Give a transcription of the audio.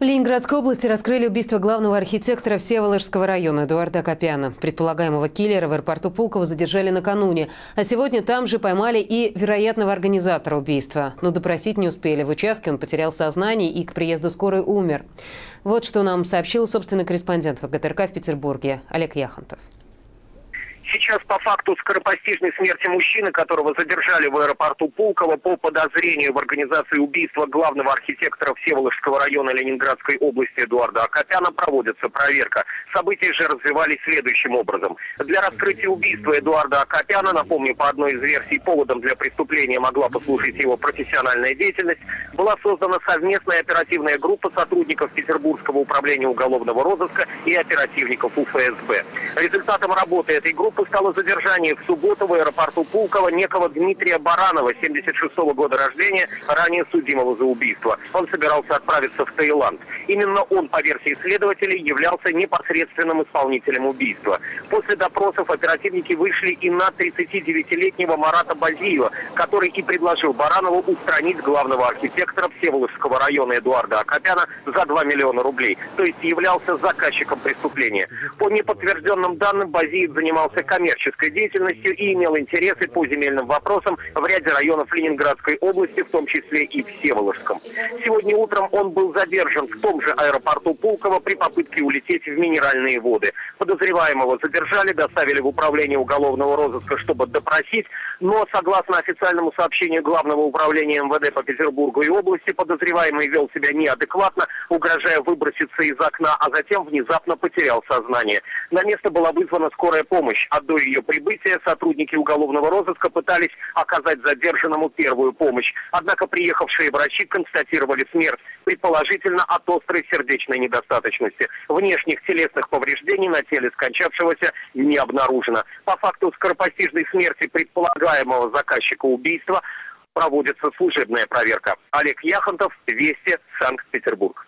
В Ленинградской области раскрыли убийство главного архитектора Всеволожского района Эдуарда Копяна. Предполагаемого киллера в аэропорту Пулково задержали накануне. А сегодня там же поймали и вероятного организатора убийства. Но допросить не успели. В участке он потерял сознание и к приезду скорой умер. Вот что нам сообщил собственный корреспондент ВГТРК в Петербурге Олег Яхонтов. Сейчас по факту скоропостижной смерти мужчины, которого задержали в аэропорту Пулково по подозрению в организации убийства главного архитектора Всеволожского района Ленинградской области Эдуарда Акопяна, проводится проверка. События же развивались следующим образом. Для раскрытия убийства Эдуарда Акопяна, напомню, по одной из версий, поводом для преступления могла послужить его профессиональная деятельность, была создана совместная оперативная группа сотрудников Петербургского управления уголовного розыска и оперативников УФСБ. Результатом работы этой группы Поводом стало задержание в субботу в аэропорту Пулково некого Дмитрия Баранова, 76 -го года рождения, ранее судимого за убийство. Он собирался отправиться в Таиланд. Именно он, по версии следователей, являлся непосредственным исполнителем убийства. После допросов оперативники вышли и на 39-летнего Марата Базиева, который и предложил Баранову устранить главного архитектора Всеволожского района Эдуарда Акопяна за 2 миллиона рублей, то есть являлся заказчиком преступления. По неподтвержденным данным, Базиев занимался коммерческой деятельностью и имел интересы по земельным вопросам в ряде районов Ленинградской области, в том числе и Всеволожском. Сегодня утром он был задержан в том же аэропорту Пулково при попытке улететь в минеральные воды. Подозреваемого задержали, доставили в управление уголовного розыска, чтобы допросить, но, согласно официальному сообщению Главного управления МВД по Петербургу и области, подозреваемый вел себя неадекватно, угрожая выброситься из окна, а затем внезапно потерял сознание. На место была вызвана скорая помощь, а до ее прибытия сотрудники уголовного розыска пытались оказать задержанному первую помощь. Однако приехавшие врачи констатировали смерть, предположительно от острой сердечной недостаточности. Внешних телесных повреждений на теле скончавшегося не обнаружено. По факту скоропостижной смерти предполагаемого заказчика убийства проводится служебная проверка. Олег Яхонтов, Вести, Санкт-Петербург.